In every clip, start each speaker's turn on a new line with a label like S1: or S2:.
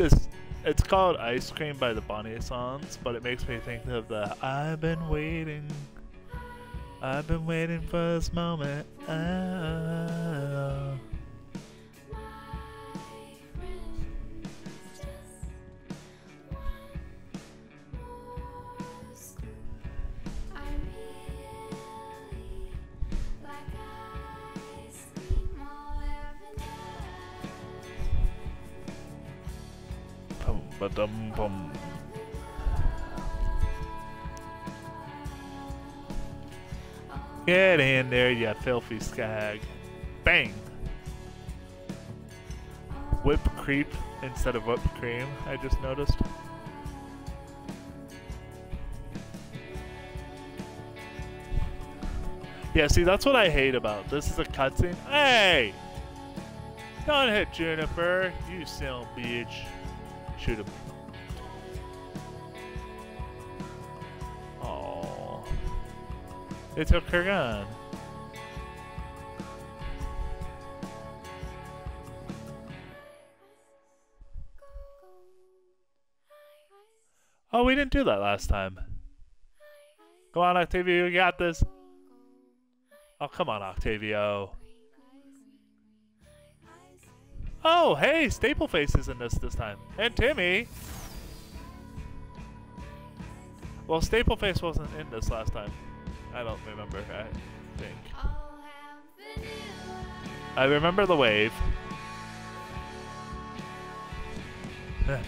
S1: This it's called Ice Cream by the Bonnie Songs, but it makes me think of the I've been waiting. I've been waiting for this moment. Ah. ah, ah, ah Get in there, you filthy skag. Bang! Whip creep instead of whipped cream, I just noticed. Yeah, see, that's what I hate about this. is a cutscene. Hey! Don't hit Juniper, you silly bitch. Shoot him. They took her gun. Oh, we didn't do that last time. Go on, Octavio, you got this. Oh, come on, Octavio. Oh, hey, Stapleface is in this this time. And Timmy. Well, Stapleface wasn't in this last time. I don't remember, I think. I remember the wave.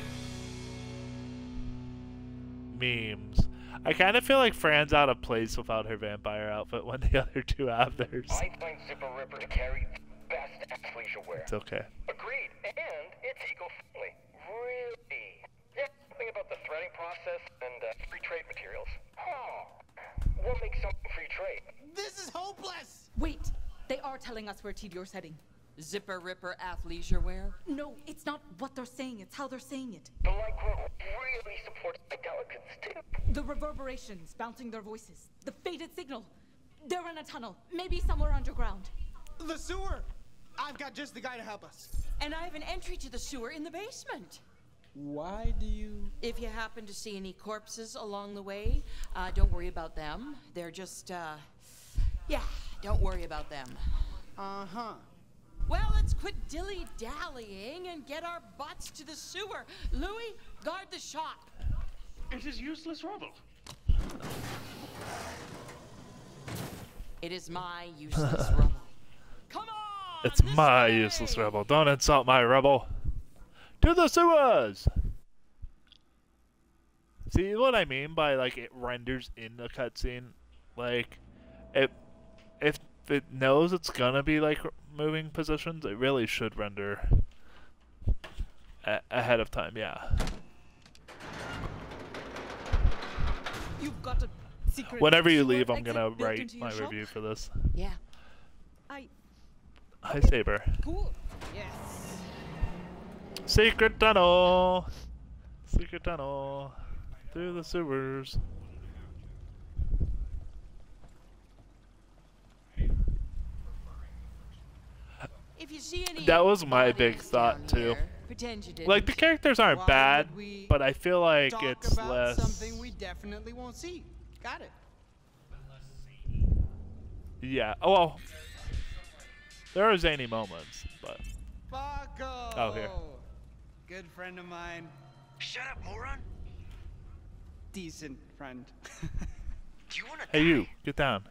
S1: Memes. I kind of feel like Fran's out of place without her vampire outfit when the other two have theirs.
S2: I find Zipper Ripper to carry best athleisure wear.
S1: It's okay.
S2: Agreed, and it's eco-friendly. Really? Yeah, something about the threading process and uh, free trade materials. Huh. What makes something free trade?
S3: This is hopeless!
S4: Wait, they are telling us where Tediore's heading.
S5: Zipper Ripper athleisure wear?
S4: No, it's not what they're saying, it's how they're saying it.
S2: The Lycra really supports my delicates, too.
S4: The reverberations bouncing their voices, the faded signal. They're in a tunnel, maybe somewhere underground.
S3: The sewer! I've got just the guy to help us.
S5: And I have an entry to the sewer in the basement.
S3: Why do you...
S5: If you happen to see any corpses along the way, uh, don't worry about them. They're just, uh, yeah, don't worry about them.
S3: Uh-huh.
S5: Well, let's quit dilly-dallying and get our butts to the sewer. Louis, guard the shop.
S6: It is useless rubble.
S5: It is my useless rubble. Come on!
S1: It's my
S5: way!
S1: useless rebel. Don't insult my rebel. To the sewers! See what I mean by like it renders in the cutscene? Like, it if it knows it's gonna be like moving positions, it really should render a- ahead of time. Yeah.
S4: You've got a secret.
S1: Whenever you leave, I'm gonna write my
S4: shop?
S1: review for this.
S5: Yeah.
S4: I.
S1: Hi, Saber.
S4: Cool.
S3: Yes.
S1: Secret tunnel. Secret tunnel through the sewers.
S5: If you see any
S1: That was my big thought, too.
S5: pretend you didn't.
S1: Like the characters aren't bad, but I feel like it's less.
S3: something we definitely won't see. Got it.
S1: Yeah. Oh well. There are zany moments, but! Oh, here.
S3: Good friend of mine.
S2: Shut up, moron.
S3: Decent friend.
S2: Do you want to
S1: hey, you, get down.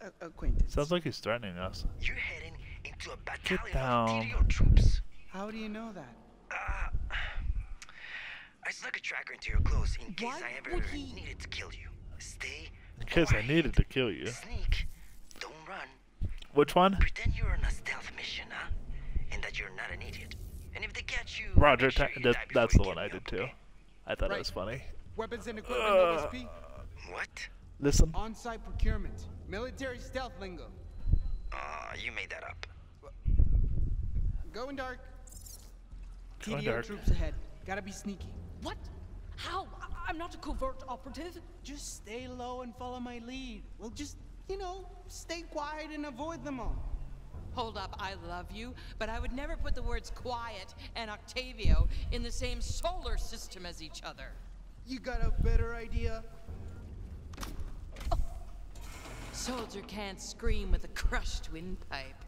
S3: A- acquaintance.
S1: Sounds like he's threatening us.
S2: You're heading into a battalion
S1: down.
S2: of Tediore troops.
S3: How do you know that?
S2: Uh, I snuck a tracker into your clothes in case
S4: Why
S2: I ever
S4: would he-
S2: needed to kill you. Stay
S1: Because I
S2: quiet.
S1: needed to kill you.
S2: Sneak. Don't run.
S1: Which one?
S2: Pretend you're on a stealth mission, huh? And that you're not an idiot. And if they catch you,
S1: Roger.
S2: sure you
S1: that, that's the one I did too.
S2: okay?
S1: I thought it was funny.
S3: Weapons and equipment
S1: Uh.
S3: OSP.
S2: What?
S1: Listen.
S3: On-site procurement. Military stealth lingo.
S2: Aw, you made that up.
S3: Going dark.
S1: Going
S3: Tediore
S1: dark.
S3: troops ahead. Gotta be sneaky.
S4: What? How? I- I'm not a covert operative.
S3: Just stay low and follow my lead. Well, just, you know, stay quiet and avoid them all.
S5: Hold up, I love you, but I would never put the words quiet and Octavio in the same solar system as each other.
S3: You got a better idea?
S5: Soldier can't scream with a crushed windpipe.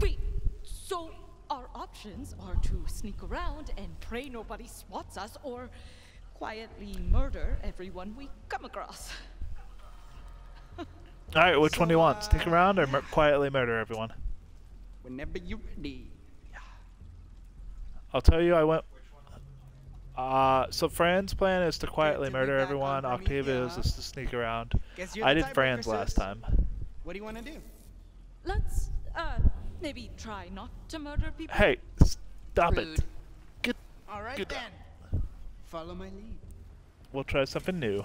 S4: Wait, so our options are to sneak around and pray nobody spots us, or quietly murder everyone we come across.
S1: All right, which one do you want?
S3: So,
S1: Sneak
S3: uh,
S1: around or mur- quietly murder everyone?
S3: Whenever you're ready.
S1: I'll tell you, I went. Uh, so Fran's plan is to quietly
S3: to
S1: murder everyone.
S3: on
S1: Octavia's
S3: Prometheus.
S1: is to sneak around. I did Fran's last time.
S3: What do you want to do?
S4: Let's, uh, maybe try not to murder people.
S1: Hey, stop
S5: Rude.
S1: it. Get.
S3: All right
S1: Good.
S3: then. Follow my lead.
S1: We'll try something new.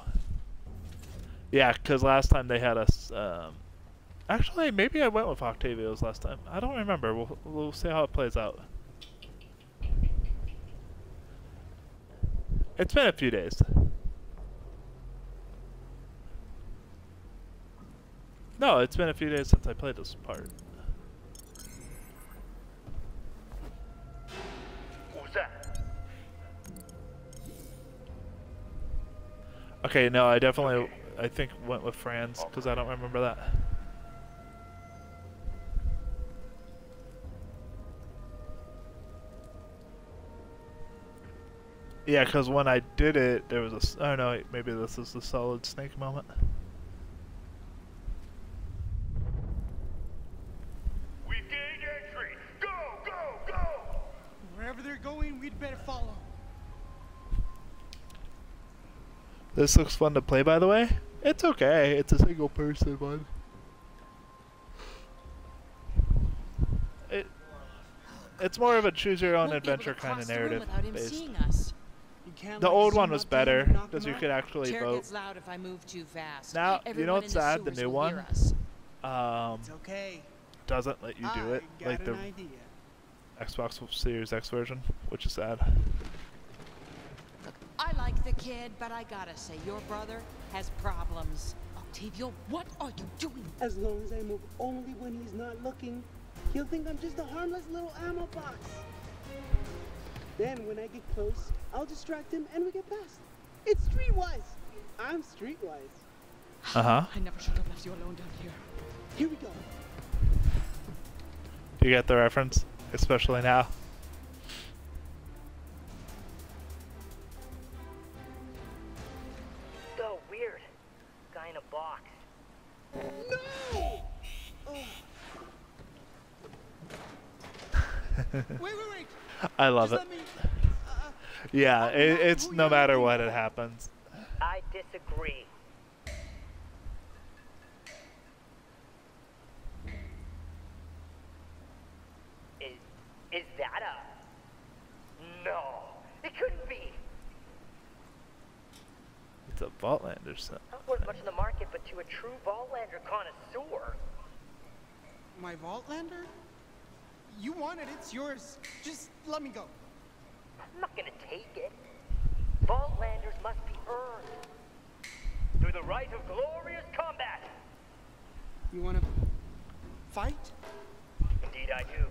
S1: Yeah, because last time they had us. Um, actually, maybe I went with Octavio's last time. I don't remember. We'll we'll see how it plays out. It's been a few days. No, it's been a few days since I played this part. Okay, no, I definitely, I think went with Franz oh. because I don't remember that. Yeah, because when I did it, there was a. s- Oh no, wait, maybe this is the solid snake moment.
S2: We gained entry. Go, go, go!
S3: Wherever they're going, we'd better follow.
S1: This looks fun to play, by the way. It's okay. It's a single person one. It. It's more of a choose your own
S5: Won't be able
S1: adventure kind of narrative
S5: without him
S1: based.
S5: seeing us.
S1: The old one was
S3: up to him
S1: better because you could actually vote.
S5: loud if I move too fast.
S1: Now, you know what's
S5: in the
S1: sad? The new one? Um,
S3: It's okay.
S1: doesn't let you do
S3: I
S1: it like the
S3: idea.
S1: Xbox Series X version, which is sad.
S5: Look, I like the kid, but I gotta say, your brother has problems.
S4: Octavio, what are you doing?
S7: As long as I move only when he's not looking, he'll think I'm just a harmless little ammo box. Then when I get close, I'll distract him and we get past. It's streetwise. I'm streetwise.
S1: Uh huh.
S4: I never should have left you alone down here.
S7: Here we go.
S1: You get the reference? Especially now. I love it. Yeah, it, it's no matter what it happens.
S2: I disagree. Is is that a No. It couldn't be.
S1: It's a Vaultlander set.
S2: Not worth much in the market, but to a true Vaultlander connoisseur.
S3: my Vaultlander? You want it, it's yours. Just let me go.
S2: I'm not gonna take it. Vaultlanders must be earned. Through the rite of glorious combat.
S3: You wanna fight?
S2: Indeed I do.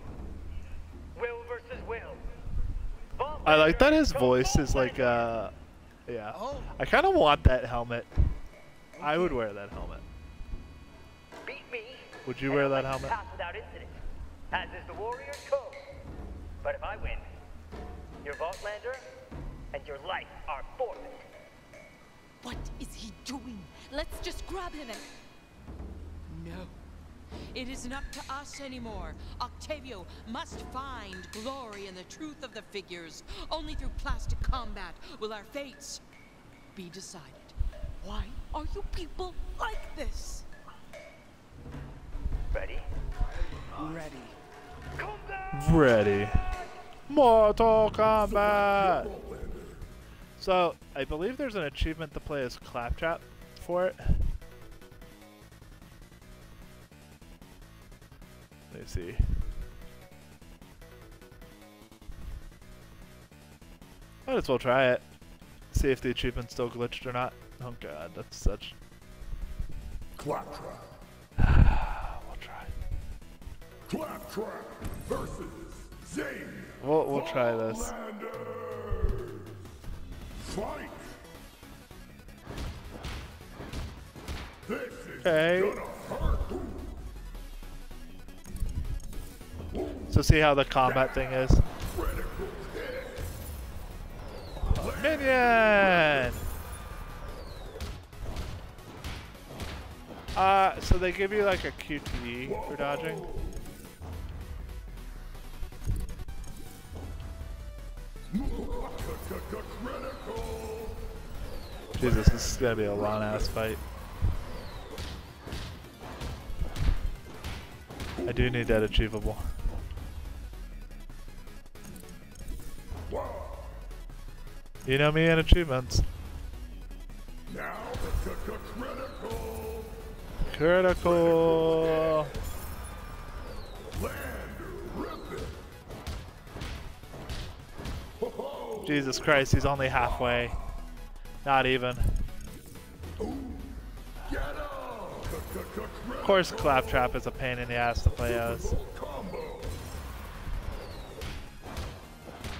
S2: Will versus will.
S1: I like that his voice is like, uh, yeah.
S3: Oh.
S1: I kind of want that helmet. I would wear that helmet.
S2: Beat me.
S1: Would you wear that helmet?
S2: Without incident, as is the warrior's code. But if I win, your Vaultlander and your life are forfeit.
S4: What is he doing? Let's just grab him and.
S5: No. It isn't up to us anymore. Octavio must find glory in the truth of the figures. Only through plastic combat will our fates be decided.
S4: Why are you people like this?
S2: Ready?
S3: Ready.
S1: Ready. Mortal Kombat! So, I believe there's an achievement to play as Claptrap for it. Let me see. Might as well try it. See if the achievement's still glitched or not. Oh god, that's such.
S8: Claptrap. Claptrap versus Zane.
S1: We'll we'll try this.
S8: Fight. This is
S1: Okay. So see how the combat thing is. Minion. Uh, so they give you like a QTE for dodging. Jesus, this is gonna be a long ass fight. I do need that achievable. You know me and achievements.
S8: Now critical.
S1: Critical.
S8: Lander.
S1: Jesus Christ, he's only halfway. Not even. Of course, Claptrap is a pain in the ass to play as.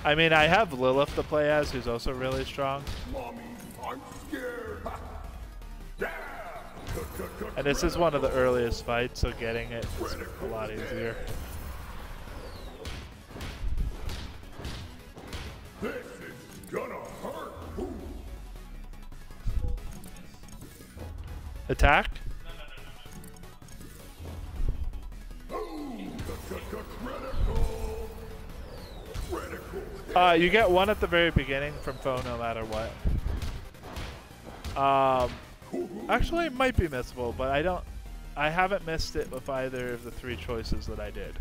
S1: I mean, I have Lilith to play as, who's also really strong. And this is one of the earliest fights, so getting it is a lot easier. Attack? Uh, you get one at the very beginning from foe no matter what. Um, actually, it might be missable, but I don't. I haven't missed it with either of the three choices that I did.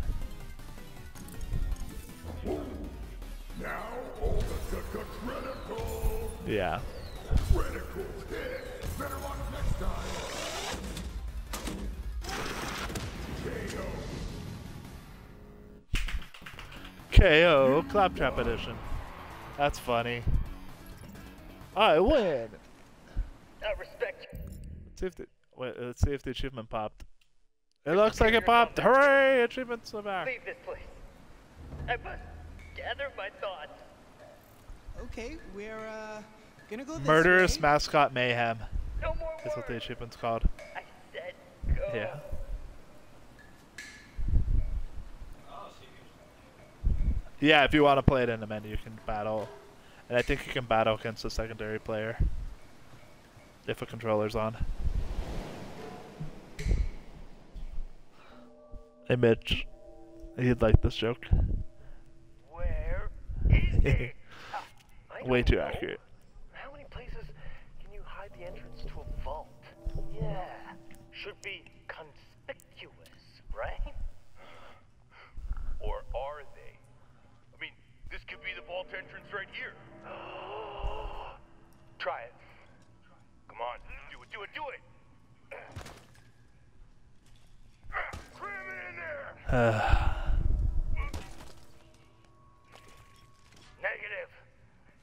S1: Yeah.
S8: KO.
S1: KO Claptrap Edition. That's funny. I win.
S2: I respect you.
S1: Let's see if the wait, let's see if the achievement popped. It looks like it popped. Hooray! Achievements are back.
S2: Leave this place. I must gather my thoughts.
S3: Okay, we're uh gonna go this
S1: Murderous
S3: way.
S1: mascot mayhem
S2: No more
S1: is what the achievement's called.
S2: I said go.
S1: Yeah. Yeah, if you want to play it in the menu, you can battle. And I think you can battle against the secondary player. If a controller's on. Hey Mitch. You'd like this joke.
S2: Where is it?
S1: Way too accurate.
S2: How many places can you hide the entrance to a vault? Yeah, should be conspicuous, right?
S6: Or are they? I mean, this could be the vault entrance right here.
S2: Try it.
S6: Come on, do it, do it, do it! Cram it in there!
S2: Negative.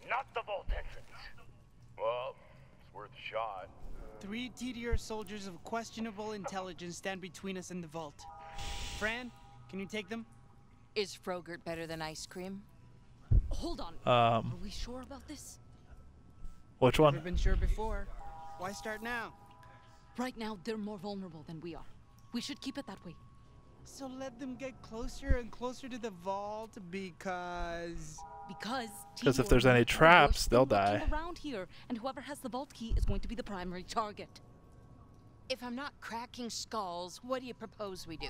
S2: Not the vault entrance.
S6: Well, it's worth a shot.
S3: Three Tediore soldiers of questionable intelligence stand between us and the vault. Fran, can you take them?
S5: Is Frogurt better than ice cream?
S4: Hold on.
S1: Um,
S4: Are we sure about this?
S1: which one?
S3: Never
S1: one?
S3: been sure before. Why start now?
S4: Right now, they're more vulnerable than we are. We should keep it that way.
S3: So let them get closer and closer to the vault because
S4: Because
S1: 'Cause if there's any traps, they'll die.
S4: around here, and whoever has the vault key is going to be the primary target.
S5: If I'm not cracking skulls, what do you propose we do?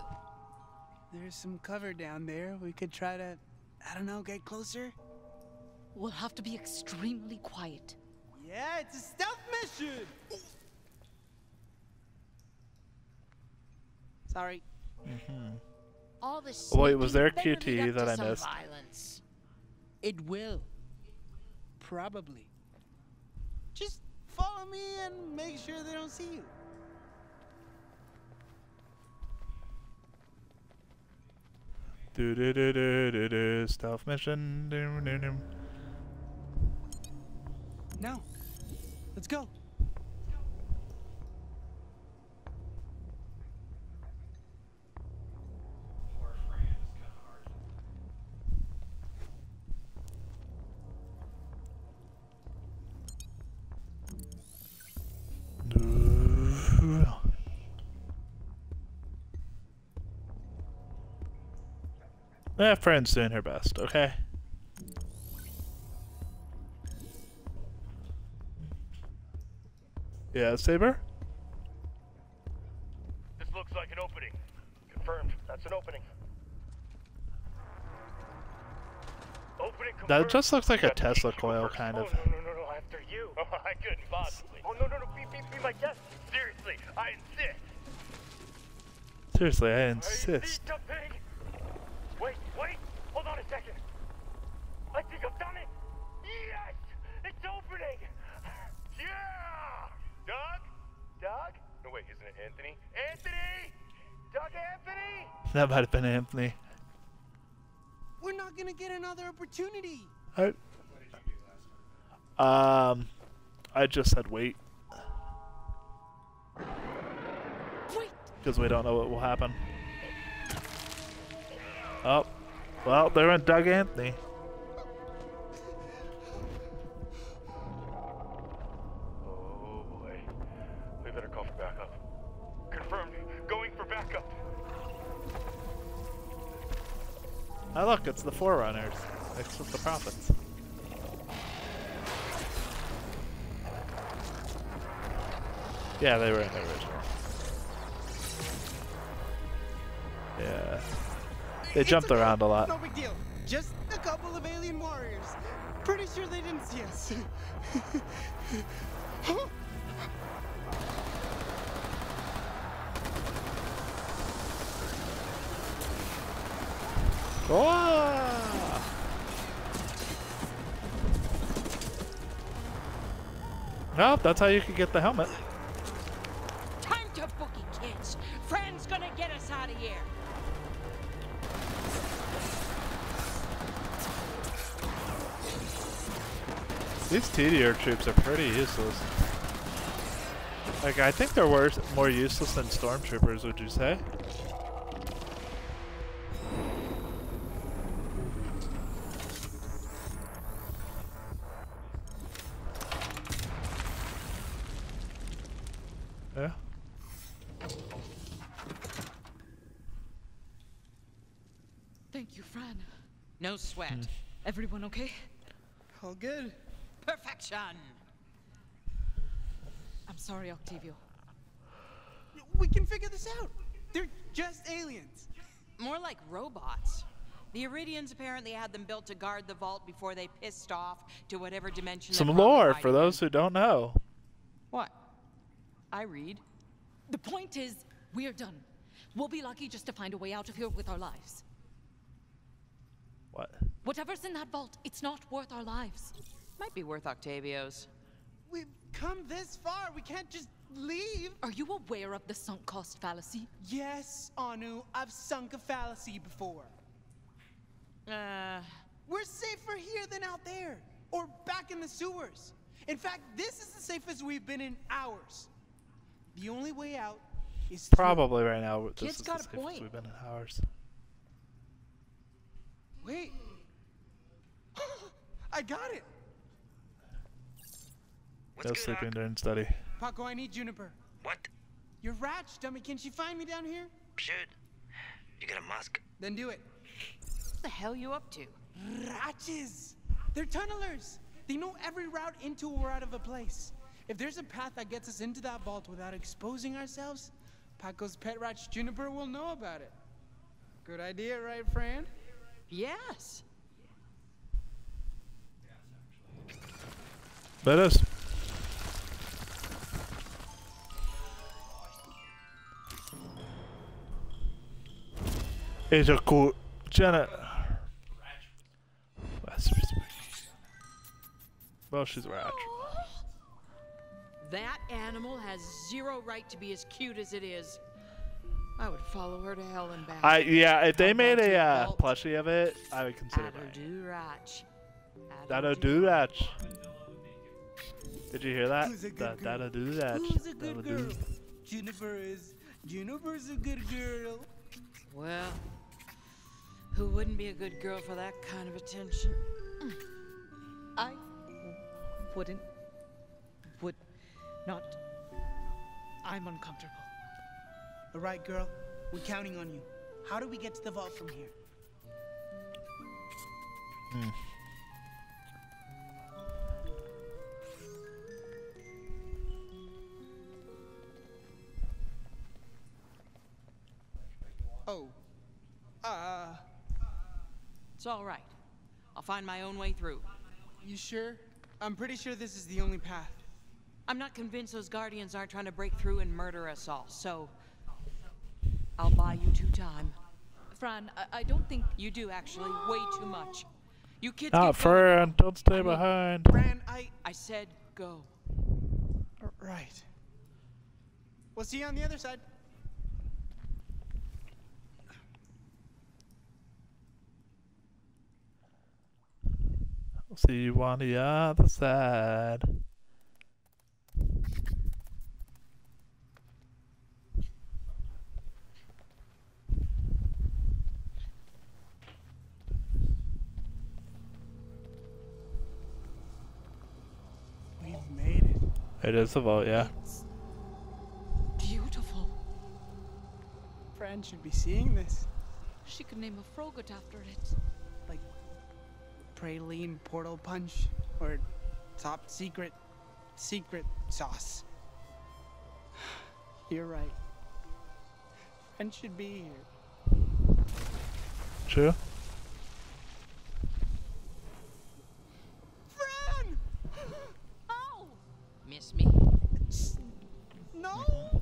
S3: there's some cover down there. We could try to, I don't know, get closer.
S4: We'll have to be extremely quiet.
S3: Yeah, it's a stealth mission. Sorry.
S5: All this
S1: Wait, was there a
S5: sneaking better lead
S1: QTE that I missed?
S5: Violence.
S3: It will. Probably. Just follow me and make sure they don't see you.
S1: Do do do do do do. Stealth mission. Doo, doo, doo.
S3: Now, let's go.
S1: That friend's doing her best, okay? Yeah, Saber?
S6: This looks like an opening. Confirmed. That's an opening. Opening confirmed.
S1: That just looks like a Tesla coil,
S6: first.
S1: kind
S6: oh,
S1: of.
S6: No, no, no, no, after you. Oh, I couldn't possibly. Oh, no, no, no, be, be, be my guest. Seriously, I insist.
S1: Seriously, I
S6: I
S1: insist.
S6: insist, Pig. Wait, wait, hold on a second. I think I've done it. Yes, it's opening. Yeah. Doug? Doug? No, wait, isn't it Anthony? Anthony! Doug Anthony!
S1: That might have been Anthony.
S3: We're not gonna get another opportunity.
S1: I, um, I just said wait
S4: Wait!
S1: because we don't know what will happen. Oh, well, there went Doug Anthony. Look, it's the Forerunners mixed with the Prophets. Yeah, they were in the original. Yeah. They
S3: It's
S1: jumped
S3: okay.
S1: around a lot.
S3: No big deal. Just a couple of alien warriors. Pretty sure they didn't see us. Huh?
S1: Oh! Nope, that's how you could get the helmet.
S5: Time to boogie, kids. Friend's gonna get us out of here.
S1: These Tediore troops are pretty useless. Like, I think they're worse, more useless than stormtroopers, would you say?
S4: Sorry, Octavio.
S3: We can figure this out. They're just aliens.
S5: More like robots. The Eridians apparently had them built to guard the vault before they pissed off to whatever dimension. they're
S1: Some lore for those who don't know.
S5: What? I read.
S4: The point is, we're done. We'll be lucky just to find a way out of here with our lives.
S1: What?
S4: Whatever's in that vault, it's not worth our lives.
S5: Might be worth Octavio's.
S3: We've come this far. We can't just leave.
S4: Are you aware of the sunk cost fallacy?
S3: Yes, Anu, I've sunk a fallacy before.
S5: Uh,
S3: We're safer here than out there, or back in the sewers. In fact, this is the safest we've been in hours. The only way out is through-
S1: Probably right now. This
S5: Kid's
S1: is
S5: got
S1: the
S5: a point.
S1: we've been in hours.
S3: Wait. I got it.
S1: No sleeping during study.
S3: Paco, I need Juniper.
S9: What?
S3: Your Ratch, dummy. Can she find me down here?
S9: Shoot. You got a mask.
S3: Then do it.
S5: what the hell are you up to?
S3: Ratches! They're tunnelers. They know every route into or out of a place. If there's a path that gets us into that vault without exposing ourselves, Paco's pet Ratch Juniper will know about it. Good idea, right, Fran?
S5: Yes.
S1: But us. It's a cool Janet. Well, she's a rat.
S5: That animal has zero right to be as cute as it is. I would follow her to hell and back.
S1: I yeah, if they
S5: How
S1: made a uh, plushie of it, I would consider
S5: That'll do, Ratch.
S1: That'll do that. Did you hear that?
S3: Who's a good
S1: That
S3: girl?
S1: that'll do that.
S3: Who's a
S1: That'll
S3: good
S1: do.
S3: girl? Juniper is. Juniper's a good girl.
S5: Well, who wouldn't be a good girl for that kind of attention?
S4: I wouldn't. Would not. I'm uncomfortable.
S3: All right, girl. We're counting on you. How do we get to the vault from here?
S1: Hmm.
S5: It's all right. I'll find my own way through.
S3: You sure? I'm pretty sure this is the only path.
S5: I'm not convinced those guardians aren't trying to break through and murder us all, so I'll buy you two time.
S4: Fran, I, I don't think
S5: You do actually way too much. You kids
S1: Ah. Fran, don't stay
S5: I mean-
S1: behind.
S3: Fran, I.
S5: I said go.
S3: R- Right. We'll see you on the other side.
S1: See you on the other side.
S3: We've made it.
S1: It is a vote, yeah.
S4: it's beautiful.
S3: Fran should be seeing this.
S4: She could name a Frogurt after it.
S3: Like praline portal punch or top secret secret sauce. You're right. Fran should be here.
S1: True.
S3: Fran!
S4: Ow! Oh!
S5: Miss me?
S3: No!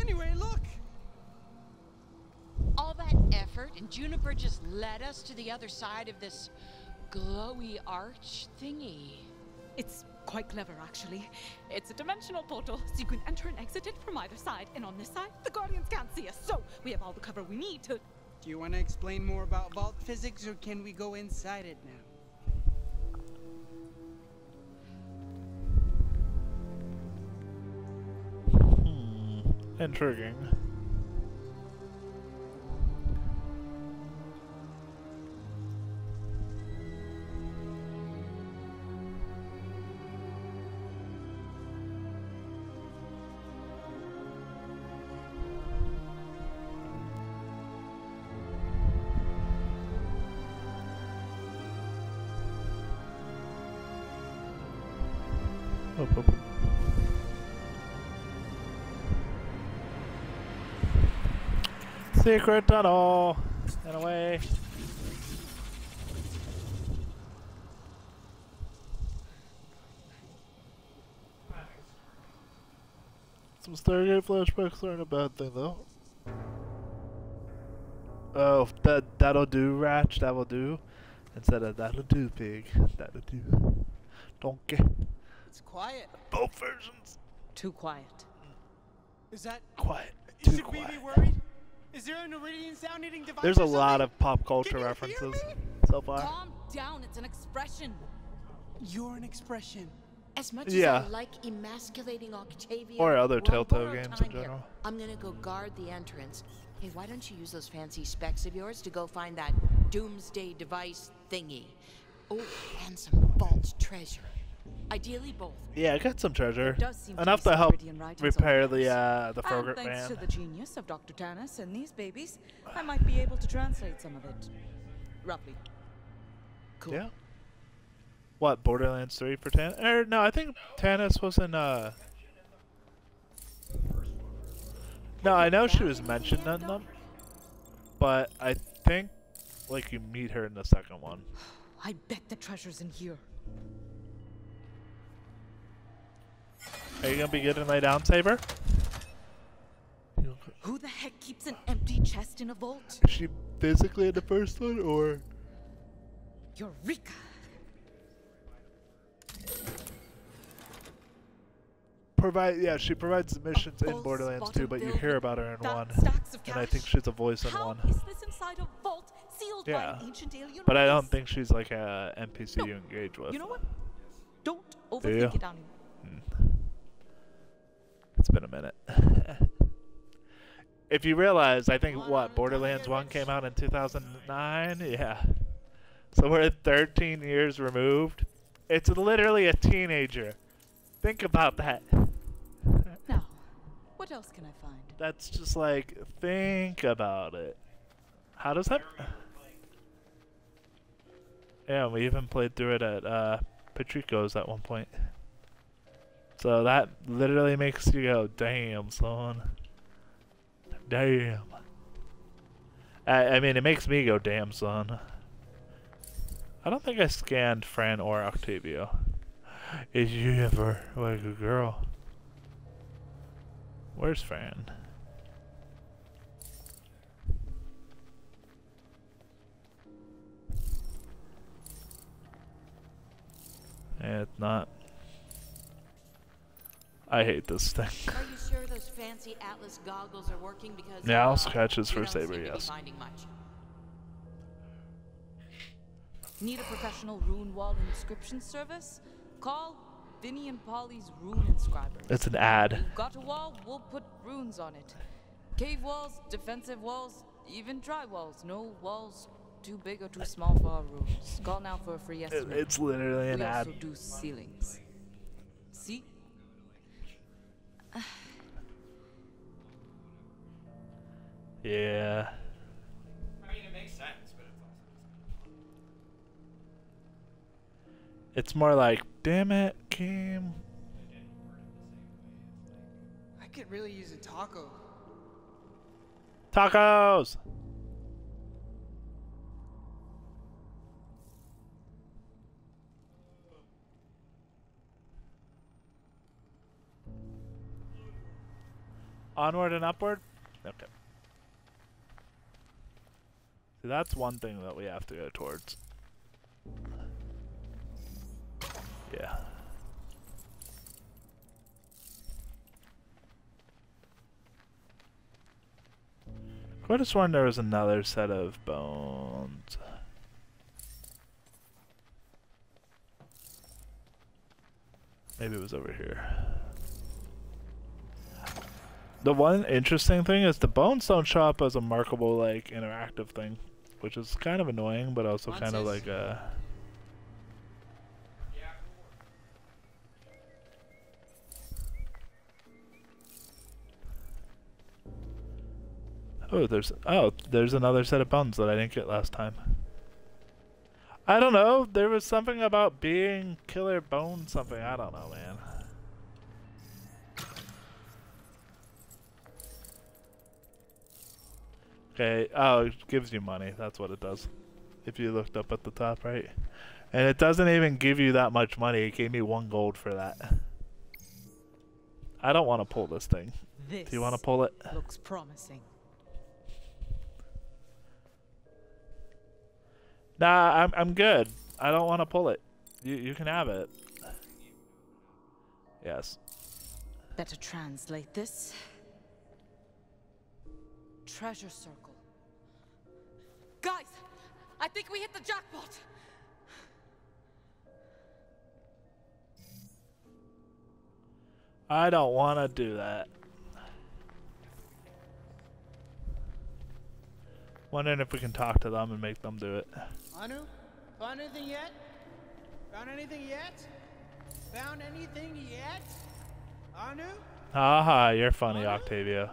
S3: Anyway, look!
S5: All that effort, and Juniper just led us to the other side of this glowy arch thingy.
S4: It's quite clever, actually. It's a dimensional portal, so you can enter and exit it from either side. And on this side, the Guardians can't see us, so we have all the cover we need to.
S3: Do you want to explain more about vault physics or can we go inside it now?
S1: Hmm. Intriguing. Secret tunnel! And away. Some Stargate flashbacks aren't a bad thing though. Oh, that that'll do, Ratch. That will do. Instead of that'll do, pig. That'll do. Donkey.
S3: It's quiet.
S1: Both versions.
S4: Too quiet.
S3: Is that.
S1: Quiet. Too
S3: Should we
S1: quiet.
S3: be worried? Is there an Eridian sound eating device?
S1: There's a lot of pop culture
S3: Can you hear
S1: references so far.
S4: Calm down, it's an expression.
S3: You're an expression.
S5: As much
S1: Yeah.
S5: as I like emasculating Octavia,
S1: Or other
S5: we're
S1: Telltale games in
S5: time here.
S1: general.
S5: I'm gonna go guard the entrance. Hey, why don't you use those fancy specs of yours to go find that doomsday device thingy? Oh, and some vault treasure. Ideally both.
S1: Yeah, I got some treasure.
S4: seem to
S1: Enough to help
S4: some Eridian writings on
S1: repair
S4: the
S1: uh, the Frogurt
S4: thanks to the genius of Dr. Tannis and these babies, I might be able to translate some of it. Roughly. Cool.
S1: Yeah. What Borderlands 3 for Tan? Er, no, I think Tannis was in. Uh... No, I know she was mentioned in them, but I think like you meet her in the second one.
S4: I bet the treasure's in here.
S1: Are you gonna be getting lay down, Saber?
S4: Who the heck keeps an empty chest in a vault?
S1: Is she physically in the first one, or
S4: Eureka!
S1: provide? Yeah, she provides missions in Borderlands
S4: spot
S1: 2, but you hear about her in one, and I think she's a voice in
S4: How
S1: one.
S4: is this inside a vault sealed by
S1: Yeah,
S4: an ancient alien
S1: but I don't think she's like a NPC
S4: No.
S1: you engage with.
S4: You know what? Don't
S1: you?
S4: overthink it, Annie.
S1: It's been a minute. if you realize, I think what Borderlands 1 came out in 2009. Yeah. So we're 13 years removed. It's literally a teenager. Think about that.
S4: Now, what else can I find?
S1: That's just like think about it. How does that? Yeah, we even played through it at uh, Patrico's at one point. So that literally makes you go, damn, son. Damn. I, I mean, it makes me go, damn, son. I don't think I scanned Fran or Octavio. Is you ever like a girl? Where's Fran? Yeah, it's not. I hate this thing.
S5: Are you sure those fancy Atlas goggles are working? Because
S1: Yeah, I'll
S5: uh,
S1: scratches
S5: we
S1: for Saber,
S5: seem to be
S1: yes.
S5: much.
S4: Need a professional rune wall inscription service? Call Vinny and Polly's Rune Inscribers.
S1: It's an ad.
S4: You've got a wall, we'll put runes on it. Cave walls, defensive walls, even dry walls. No walls too big or too small for our runes. Call now for a free estimate.
S1: it's literally an
S4: we
S1: ad.
S4: also do ceilings.
S1: Yeah.
S10: I mean, it makes sense, but it's also.
S1: It's more like, damn it, Kim.
S3: I could really use a taco.
S1: Tacos! Onward and upward? Okay. See, that's one thing that we have to go towards. Yeah. Could have sworn there was another set of bones. Maybe it was over here. The one interesting thing is the bones don't show up as a markable, like, interactive thing. Which is kind of annoying, but also kind of like a... Oh, there's oh, there's another set of bones that I didn't get last time. I don't know. There was something about being killer bone something. I don't know, man. Okay. Oh, it gives you money. That's what it does. If you looked up at the top right. And it doesn't even give you that much money. It gave me one gold for that. I don't want to pull this thing.
S4: This
S1: Do you want to pull it?
S4: looks promising.
S1: Nah, I'm I'm good. I don't want to pull it. You you can have it. Yes.
S4: Better translate this. Treasure circle. Guys, I think we hit the jackpot.
S1: I don't want to do that. Wondering if we can talk to them and make them do it.
S3: Anu, found anything yet? Found anything yet? Found anything yet? Anu?
S1: Haha, you're funny, Octavio.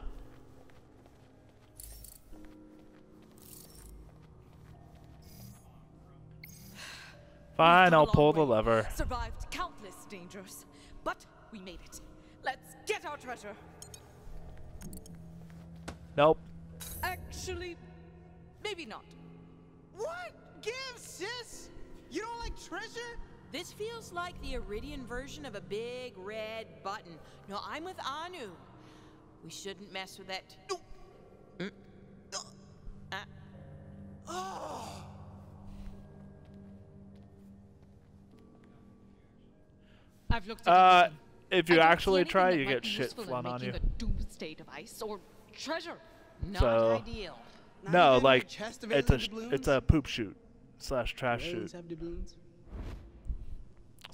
S1: Fine, I'll pull the
S4: way,
S1: lever.
S4: Survived countless dangers, but we made it. Let's get our treasure.
S1: Nope.
S4: Actually, maybe not.
S3: What? Give, sis! You don't like treasure?
S5: This feels like the Eridian version of a big red button. No, I'm with Anu. We shouldn't mess with that. Mm.
S4: I've looked at
S1: Uh, if you
S4: don't
S1: actually try, you get shit
S4: useful
S1: flung on you.
S4: a doomsday device or treasure.
S5: not
S1: So-
S5: ideal.
S3: Not
S1: No,
S3: even
S1: like
S3: chest
S1: it's a
S3: alien
S1: sh-
S3: doubloons?
S1: it's a poop shoot slash trash
S3: Aliens
S1: shoot.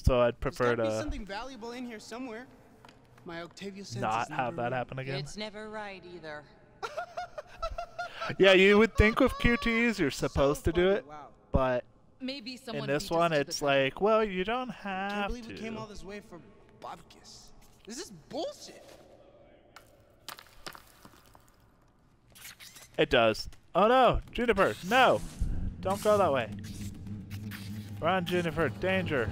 S1: So I'd prefer
S3: gotta something valuable in here somewhere. My Octavio sense
S1: not have
S3: never
S1: that happen again.
S5: It's never right either.
S1: Yeah, you would think with QTs you're supposed to do it,
S3: Wow.
S1: but
S4: Maybe
S1: in this one it's like, well, you don't have
S3: Can't
S1: have
S3: believe we came all this way for Bobkus. This is bullshit.
S1: It does. Oh no, Juniper, no! Don't go that way. Run, Jennifer, danger.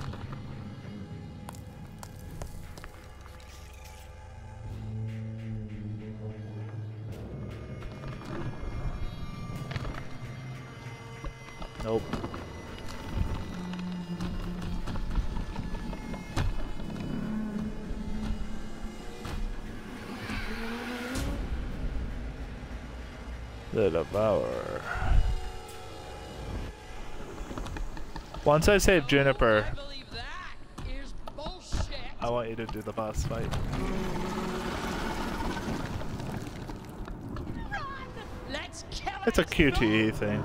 S1: Nope. The devourer. Once I save Juniper,
S5: I believe that is bullshit.
S1: I want you to do the boss fight.
S5: Let's kill
S1: It's a. QTE thing.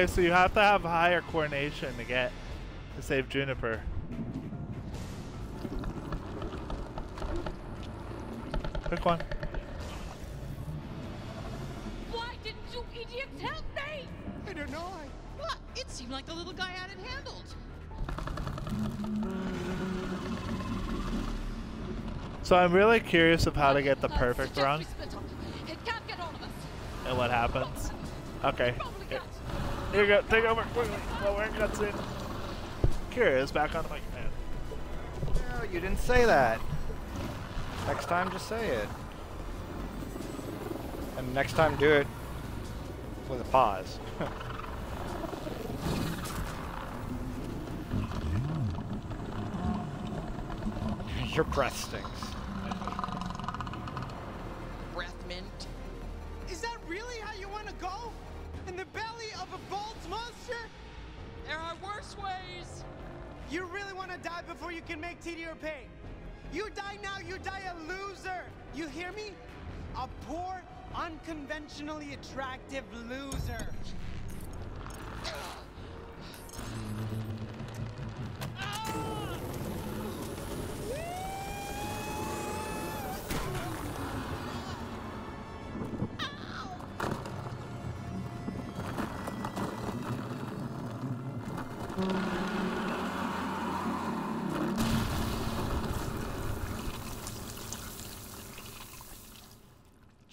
S1: Okay, so you have to have higher coordination to get to save Juniper. Quick one.
S4: Why didn't you idiots help me?
S3: I don't know. I...
S5: What? It seemed like the little guy had it handled.
S1: So I'm really curious of how to get the perfect run
S4: we split up. It can't get all of us.
S1: and what happens. Okay. Here, you go. Take over quickly. While we're in cutscene. Curious, back on the mic.
S11: No, you didn't say that. Next time, just say it. And next time, do it with a pause. Your breath stinks.
S3: Of a vault monster?
S5: There are worse ways.
S3: You really want to die before you can make Tediore pay? You die now, you die a loser. You hear me? A poor, unconventionally attractive loser.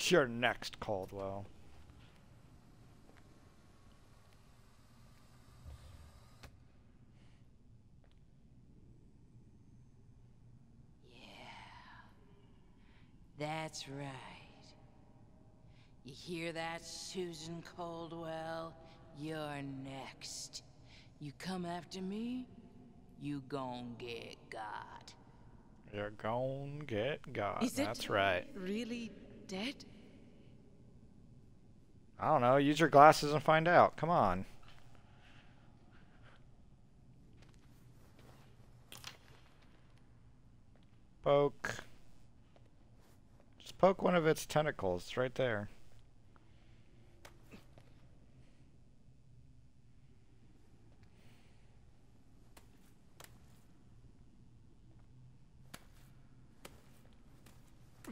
S11: You're next, Caldwell. Yeah.
S5: That's right. You hear that, Susan Caldwell? You're next. You come after me, you gon' get got.
S11: You're gon' get got.
S4: Is it
S11: That's right.
S4: Really dead?
S11: I don't know. Use your glasses and find out. Come on. Poke. Just poke one of its tentacles. It's right there.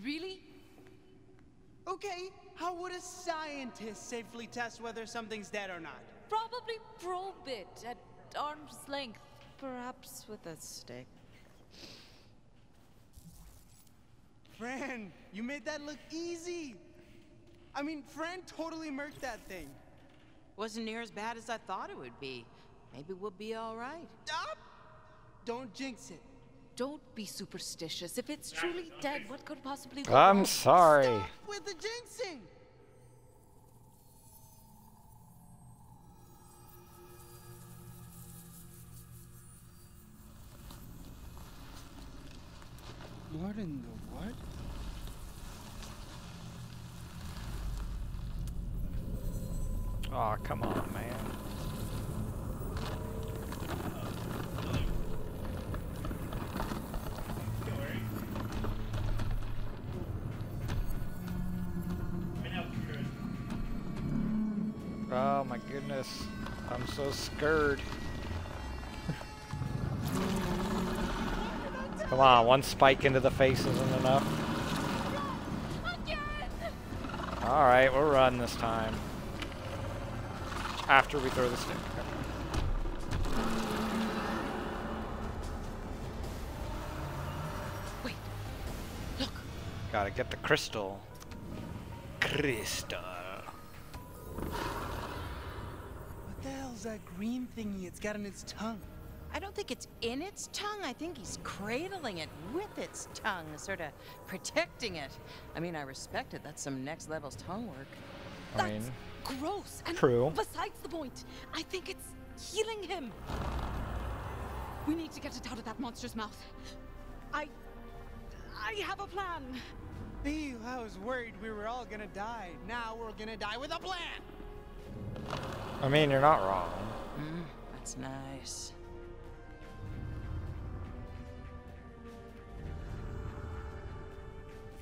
S4: Really?
S3: Okay, how would a scientist safely test whether something's dead or not?
S4: Probably probe it at arm's length, perhaps with a stick.
S3: Fran, you made that look easy. I mean, Fran totally murked that thing.
S5: Wasn't near as bad as I thought it would be. Maybe we'll be all right.
S3: Stop! Don't jinx it.
S4: Don't be superstitious. If it's truly dead, what could possibly go
S11: I'm
S4: wrong?
S11: sorry.
S3: Stop with the jinxing! What in the what?
S11: Aw, come on, man. My goodness. I'm so scared. Come on, one spike into the face isn't enough. Alright, we'll run this time. After we throw the stick.
S5: Wait. Look.
S11: Gotta get the crystal. Crystal.
S3: Hell's that green thingy it's got in its tongue?
S5: I don't think it's in its tongue. I think he's cradling it with its tongue, sort of protecting it. I mean, I respect it. That's some next level tongue work.
S11: I mean,
S4: Gross. And
S11: True.
S4: besides the point, I think it's healing him. We need to get it out of that monster's mouth. I. I have a plan.
S3: Ew, I was worried we were all gonna die. Now we're gonna die with a plan.
S11: I mean, you're not wrong.
S5: Mm, that's nice.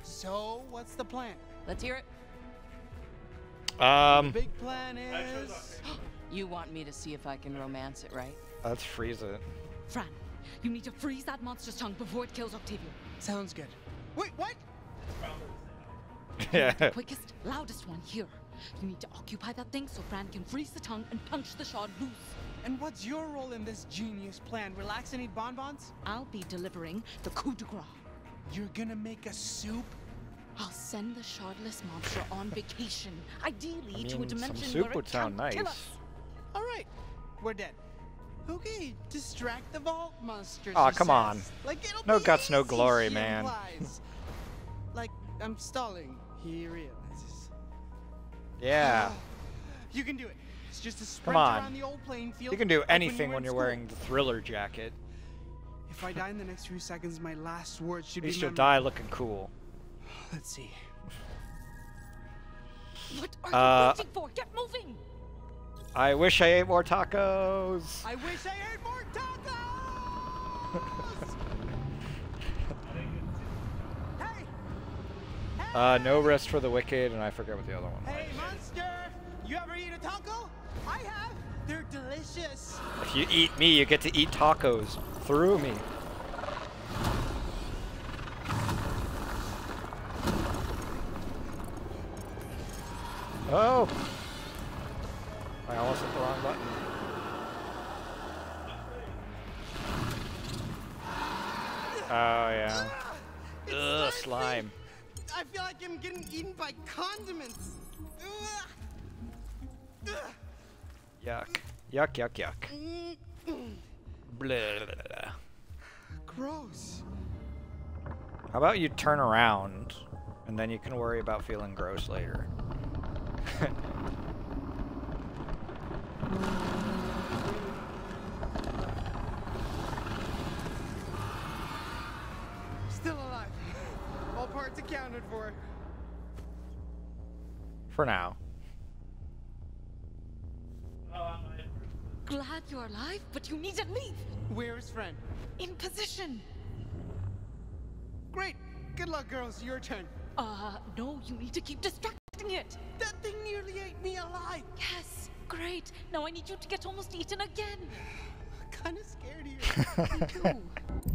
S3: So, what's the plan?
S5: Let's hear it.
S11: Um, The
S3: Big plan is.
S5: You want me to see if I can romance it, right?
S11: let's freeze it.
S4: Fran, you need to freeze that monster's tongue before it kills Octavio.
S3: Sounds good. Wait, what?
S11: yeah.
S4: The quickest, loudest one here. You need to occupy that thing so Fran can freeze the tongue and punch the shard loose.
S3: And what's your role in this genius plan? Relax and eat bonbons?
S4: I'll be delivering the coup de grace.
S3: You're gonna make a soup?
S4: I'll send the shardless monster on vacation, ideally
S11: I
S4: to a
S11: mean, some
S4: dimension
S11: soup
S4: where
S11: would sound
S4: can't kill
S11: nice.
S4: us.
S3: All right, we're dead. Okay, distract the vault monster.
S11: Aw,
S3: she
S11: come on.
S3: Like it'll
S11: No
S3: be
S11: guts, no glory, man.
S3: like I'm stalling. Here He realizes.
S11: Yeah.
S3: You can do it. It's just a
S11: Come
S3: sprint
S11: on.
S3: around the old playing field.
S11: You can do
S3: like when you
S11: anything when you're wearing the thriller jacket.
S3: If I die in the next few seconds, my last words should
S11: At least
S3: be.
S11: you'll die looking cool.
S3: Let's see.
S4: What are
S11: Uh,
S4: you waiting for? Get moving!
S11: I wish I ate more tacos.
S3: I wish I ate more tacos. hey,
S11: Uh, no rest for the wicked, and I forget what the other one was.
S3: hey, monster! You ever eat a taco? I have. They're delicious.
S11: If you eat me, you get to eat tacos through me. Oh! I almost hit the wrong button. Oh yeah.
S3: I feel like I'm getting eaten by condiments.
S11: Yuck. Yuck, yuck, yuck. Blah.
S3: Gross.
S11: How about you turn around, and then you can worry about feeling gross later.
S4: But need to leave!
S3: Where's Fran?
S4: In position!
S3: Great. Good luck, girls. Your turn.
S4: Uh, no, you need to keep distracting it!
S3: That thing nearly ate me alive.
S4: Yes, great. Now I need you to get almost eaten again.
S3: Kinda scared of you.
S4: Me too.